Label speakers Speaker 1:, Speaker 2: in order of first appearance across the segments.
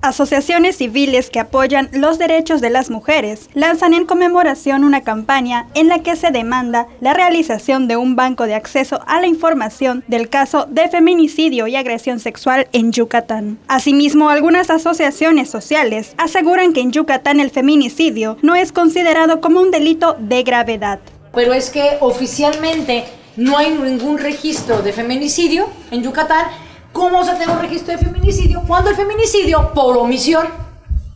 Speaker 1: Asociaciones civiles que apoyan los derechos de las mujeres lanzan en conmemoración una campaña en la que se demanda la realización de un banco de acceso a la información del caso de feminicidio y agresión sexual en Yucatán. Asimismo, algunas asociaciones sociales aseguran que en Yucatán el feminicidio no es considerado como un delito de gravedad.
Speaker 2: Pero es que oficialmente no hay ningún registro de feminicidio en Yucatán ¿Cómo se tiene un registro de feminicidio? Cuando el feminicidio, por omisión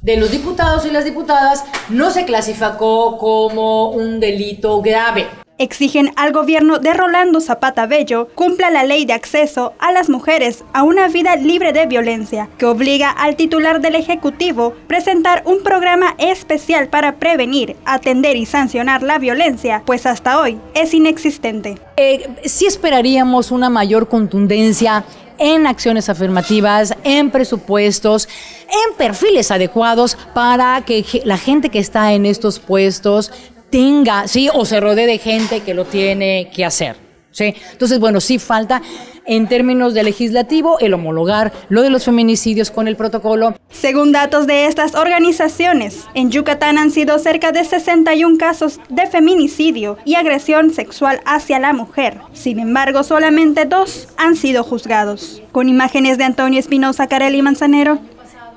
Speaker 2: de los diputados y las diputadas, no se clasificó como un delito grave.
Speaker 1: Exigen al gobierno de Rolando Zapata Bello cumpla la ley de acceso a las mujeres a una vida libre de violencia, que obliga al titular del Ejecutivo presentar un programa especial para prevenir, atender y sancionar la violencia, pues hasta hoy es inexistente.
Speaker 2: Eh, sí esperaríamos una mayor contundencia en acciones afirmativas, en presupuestos, en perfiles adecuados para que la gente que está en estos puestos tenga, sí, o se rodee de gente que lo tiene que hacer. ¿sí? Entonces, bueno, sí falta en términos de legislativo el homologar lo de los feminicidios con el protocolo.
Speaker 1: Según datos de estas organizaciones, en Yucatán han sido cerca de 61 casos de feminicidio y agresión sexual hacia la mujer. Sin embargo, solamente dos han sido juzgados. Con imágenes de Antonio Espinosa, Carelli Manzanero,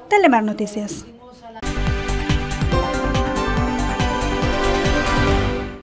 Speaker 1: Telemar Noticias.